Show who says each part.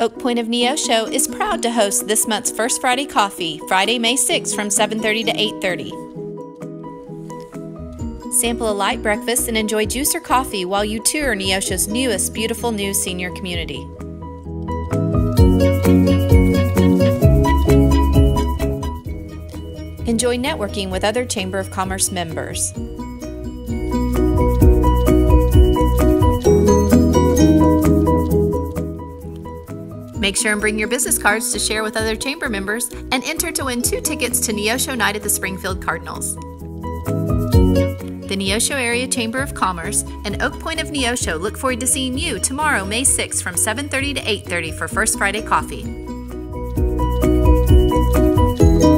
Speaker 1: Oak Pointe of Neosho is proud to host this month's First Friday Coffee, Friday, May 6 from 7:30 to 8:30. Sample a light breakfast and enjoy juice or coffee while you tour Neosho's newest beautiful new senior community. Enjoy networking with other Chamber of Commerce members. Make sure and bring your business cards to share with other chamber members and enter to win two tickets to Neosho Night at the Springfield Cardinals. The Neosho Area Chamber of Commerce and Oak Pointe of Neosho look forward to seeing you tomorrow, May 6th from 7:30 to 8:30 for First Friday Coffee.